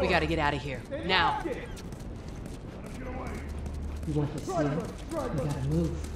We gotta get out of here. Now. You want to see? We gotta move.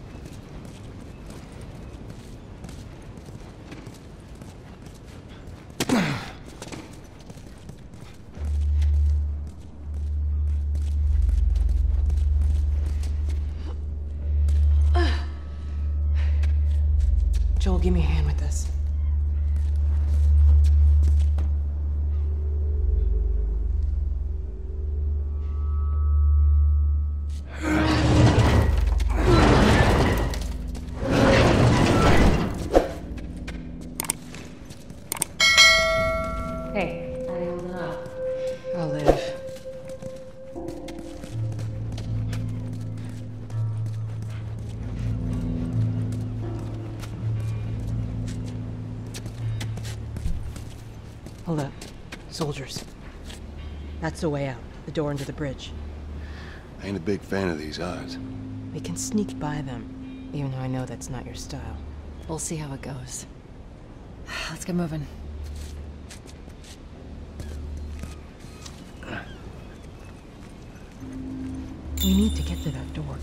Hey, how you holding up? I'll live. Hold up. Soldiers. That's the way out. The door into the bridge. I ain't a big fan of these odds. We can sneak by them, even though I know that's not your style. We'll see how it goes. Let's get moving. We need to get to that door.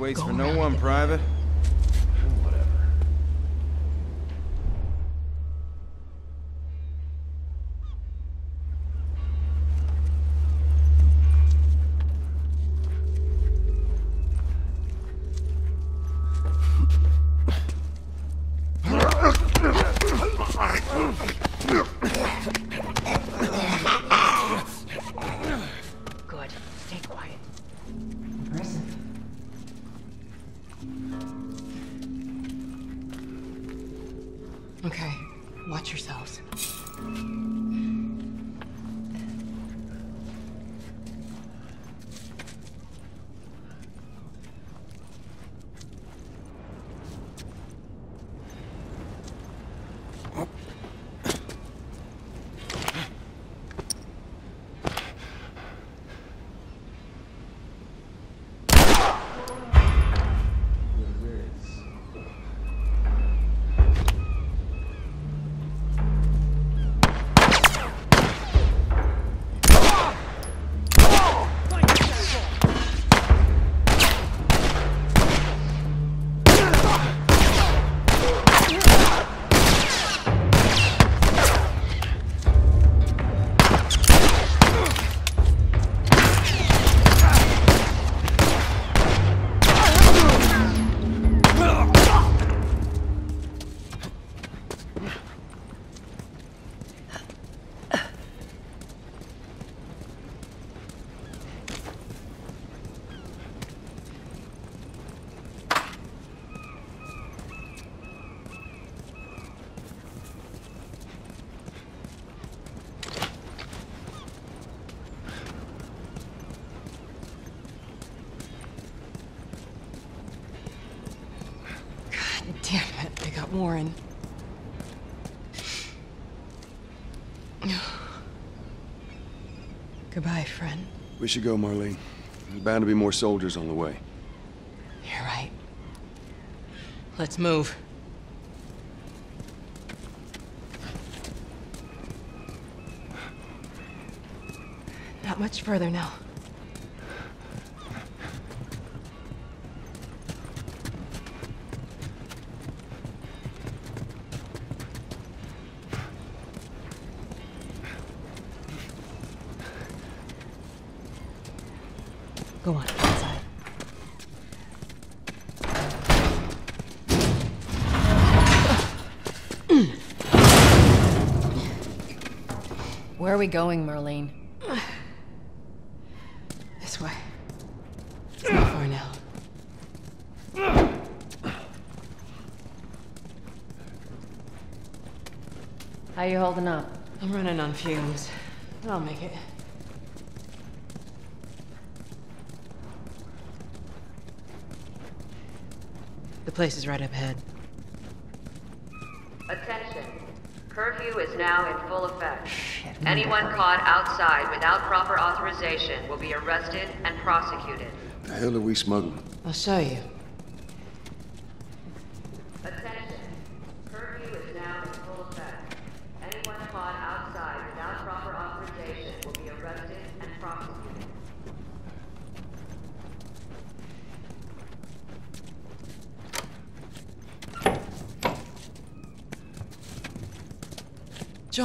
Waits Go for no one. Private. Warren. Goodbye, friend. We should go, Marlene. There's bound to be more soldiers on the way. You're right. Let's move. Not much further now. Go on, inside. Where are we going, Marlene? This way. It's not far now. How you holding up? I'm running on fumes. but I'll make it. The place is right up ahead. Curfew is now in full effect. Shit, we need to Anyone caught outside without proper authorization will be arrested and prosecuted. The hell are we smuggling? I'll show you. Attention. Curfew is now in full effect. Anyone caught outside without proper authorization will be arrested and prosecuted.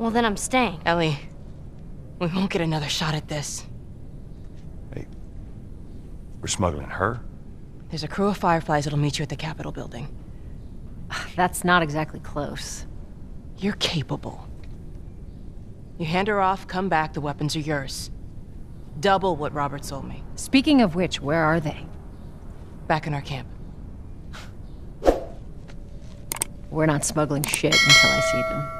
Well, then I'm staying. Ellie, we won't get another shot at this. Hey, we're smuggling her? There's a crew of Fireflies that'll meet you at the Capitol building. That's not exactly close. You're capable. You hand her off, come back, the weapons are yours. Double what Robert sold me. Speaking of which, where are they? Back in our camp. We're not smuggling shit until I see them.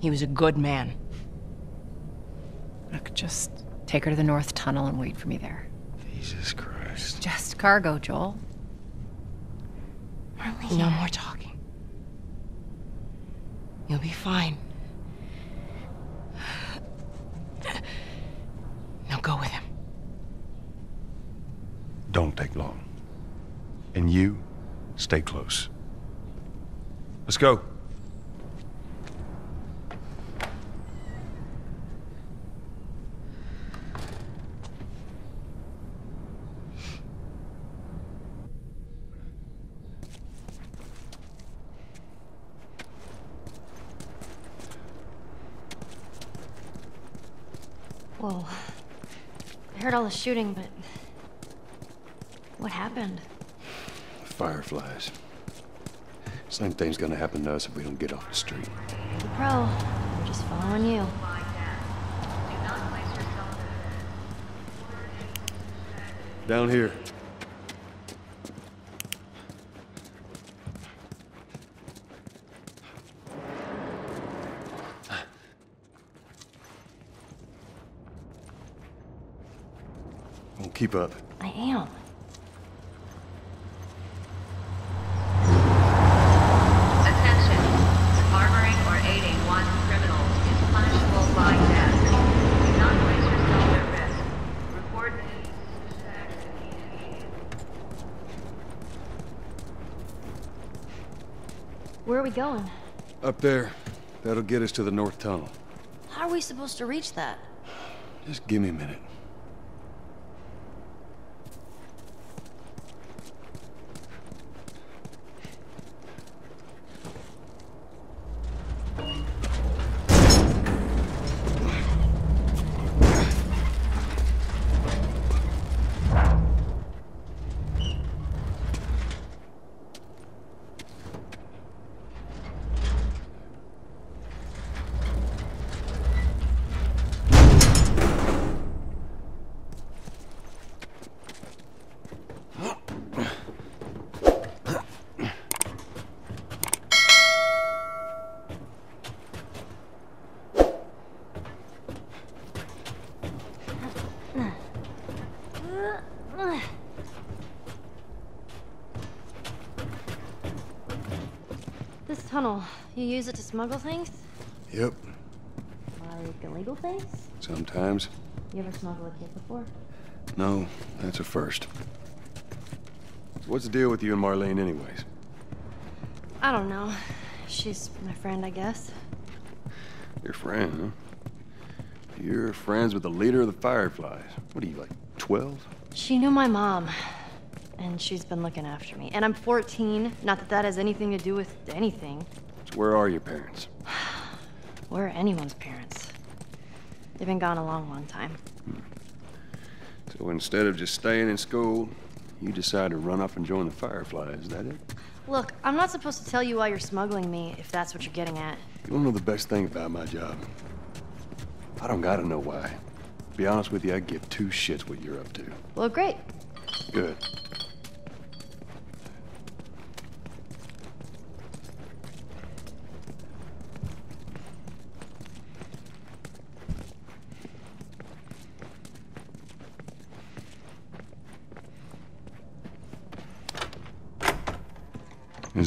He was a good man. Look, just take her to the North Tunnel and wait for me there. Jesus Christ. Just cargo, Joel. No more talking. You'll be fine. Now go with him. Don't take long. And you, stay close. Let's go. Whoa. I heard all the shooting, but. What happened? Fireflies. Same thing's gonna happen to us if we don't get off the street. The pro. I'm just following you. Down here. Won't keep up. I am. Attention. Harboring or aiding wanted criminals is punishable by death. Do not place yourself at risk. Report any suspect immediately. Where are we going? Up there. That'll get us to the north tunnel. How are we supposed to reach that? Just give me a minute. This tunnel, you use it to smuggle things? Yep. Like illegal things? Sometimes. You ever smuggle a kid before? No, that's a first. So what's the deal with you and Marlene anyways? I don't know. She's my friend, I guess. Your friend, huh? You're friends with the leader of the Fireflies. What are you, like, 12? She knew my mom, and she's been looking after me. And I'm 14. Not that that has anything to do with anything. So where are your parents? Where are anyone's parents? They've been gone a long, long time. So instead of just staying in school, you decide to run off and join the Fireflies, is that it? Look, I'm not supposed to tell you why you're smuggling me, if that's what you're getting at. You don't know the best thing about my job. I don't gotta know why. To be honest with you, I give two shits what you're up to. Well, great. Good.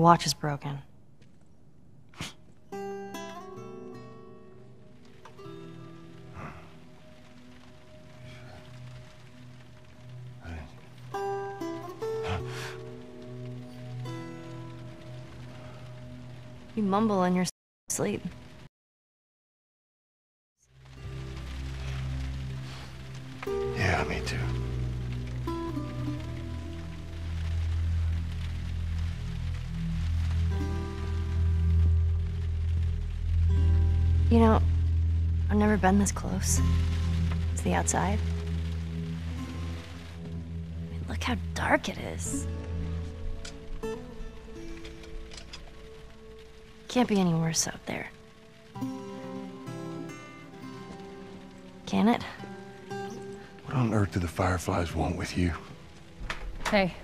Watch is broken. You mumble in your sleep. Been this close to the outside. I mean, look how dark it is. Can't be any worse out there. Can it? What on earth do the Fireflies want with you? Hey.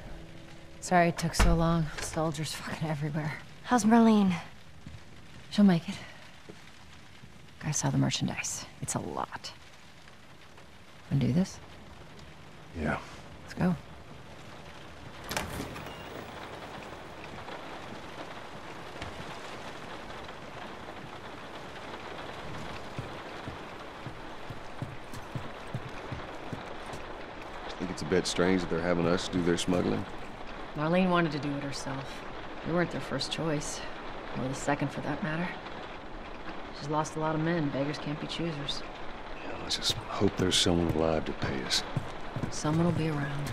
Sorry it took so long. Soldiers fucking everywhere. How's Marlene? She'll make it. I saw the merchandise. It's a lot. Wanna do this? Yeah. Let's go. Think it's a bit strange that they're having us do their smuggling? Marlene wanted to do it herself. We weren't their first choice. Or the second, for that matter. She's lost a lot of men. Beggars can't be choosers. Yeah, let's just hope there's someone alive to pay us. Someone will be around.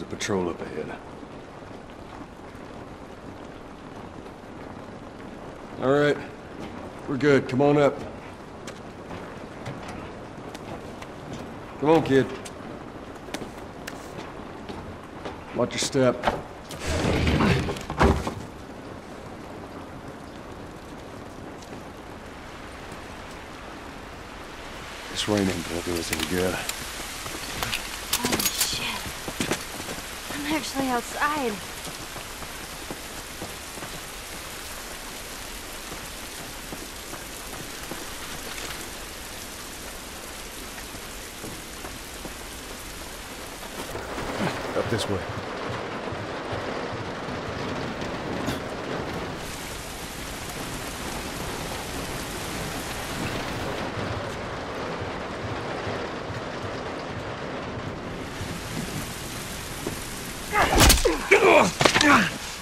a patrol up ahead. All right. We're good. Come on up. Come on, kid. Watch your step. This rain ain't gonna do us any good. Holy shit. I'm actually outside. Up this way.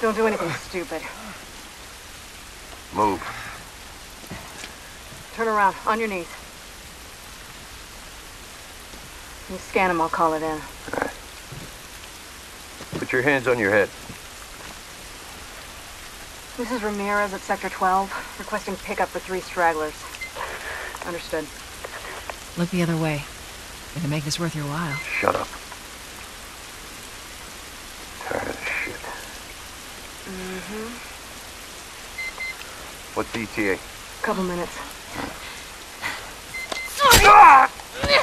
Don't do anything stupid. Move. Turn around, on your knees. You scan him, I'll call it in. Put your hands on your head. This is Ramirez at Sector 12, requesting pickup for three stragglers. Understood. Look the other way. Gonna make this worth your while. Shut up. Tired of this shit. Mm-hmm. What's E ETA? Couple minutes. Fuck! I thought we were just gonna hold him up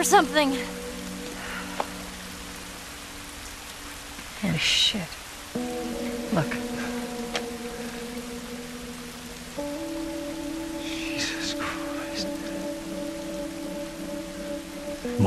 or something. Holy shit. Look.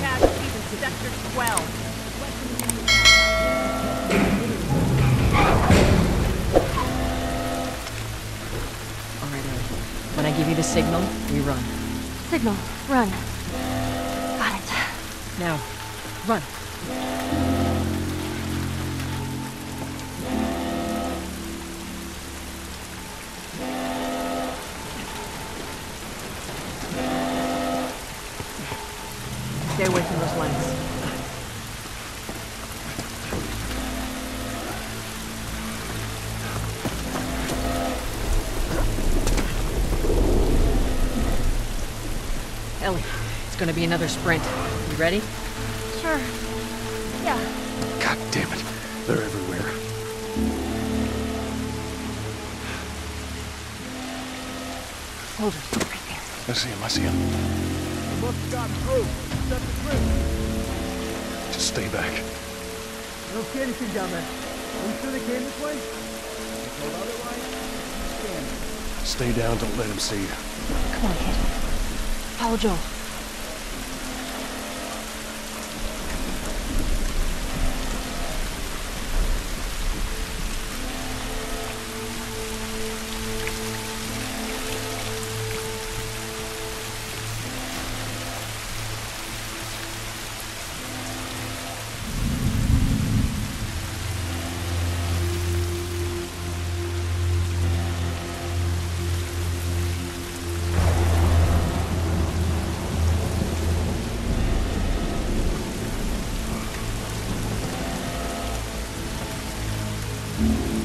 Casualties in Sector 12. All right, Ellie. When I give you the signal, we run. Signal. Run. Got it. Now, run. Away from those lights. Ellie, it's gonna be another sprint. You ready? Sure. Yeah. God damn it. They're everywhere. Soldiers, right there. I see him, I see him. Must have gotten through. Set the trip. Just stay back. I don't see anything down there. Are you sure they came this way? If told otherwise, scan it. Stay down, don't let him see you. Come on, kid. Follow Joel. I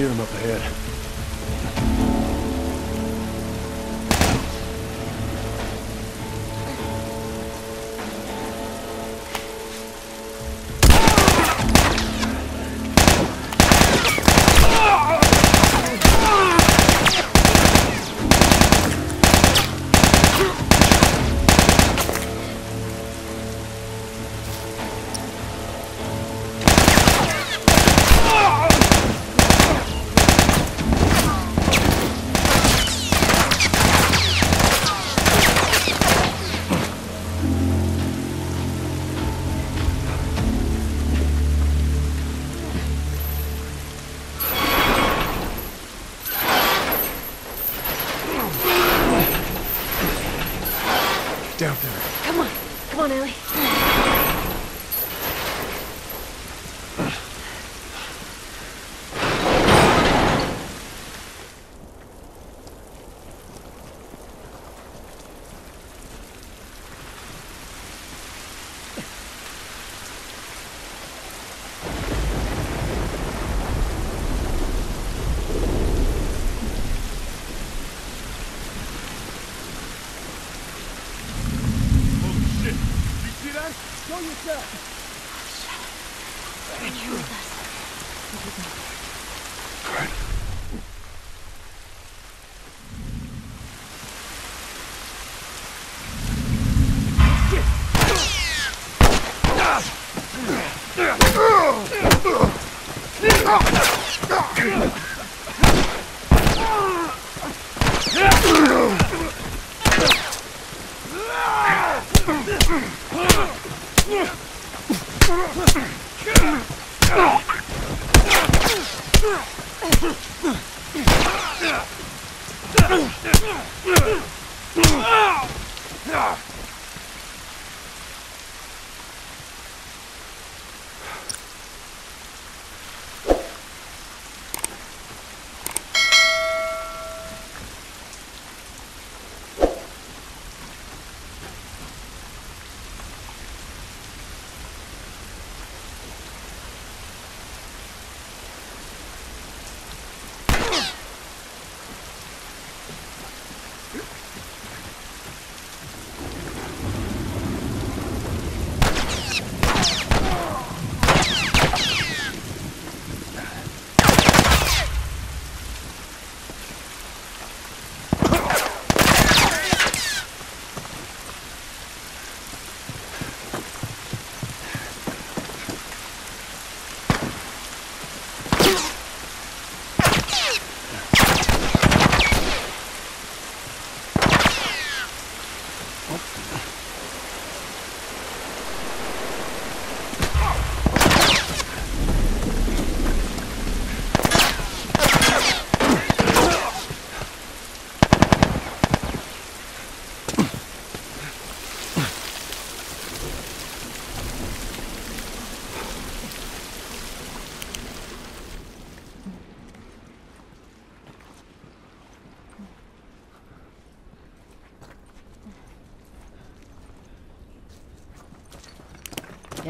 hear him up ahead.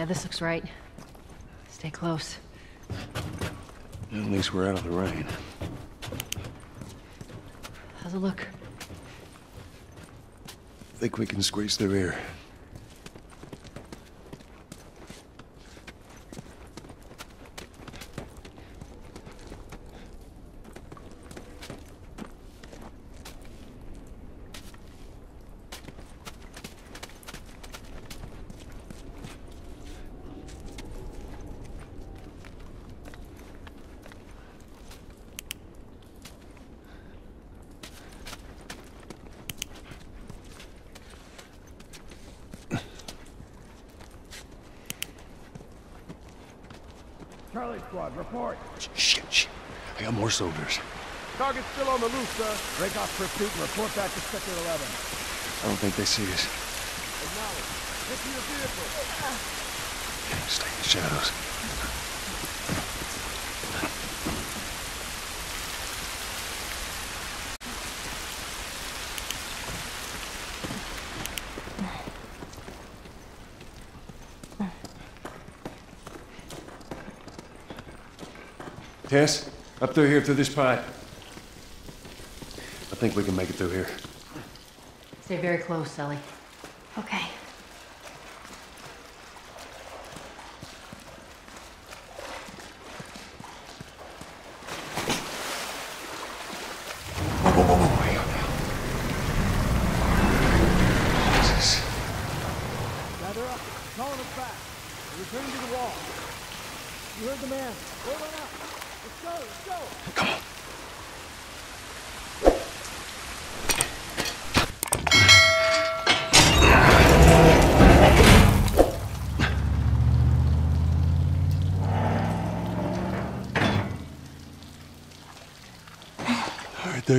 Yeah, this looks right. Stay close. At least we're out of the rain. How's it look? Think we can squeeze through here. Squad, report. Shit, shit. I got more soldiers. Target's still on the loose, sir. Break off pursuit and report back to Sector 11. I don't think they see us. Acknowledge. Get to your vehicle. Stay in the shadows. Tess, up through here through this pipe. I think we can make it through here. Stay very close, Ellie. Okay. Whoa, whoa, whoa, whoa, hang on now. Jesus. Gather up. Calling us back. We're returning to the wall. You heard the man. Hold on up. Let's go, let's go. Come on.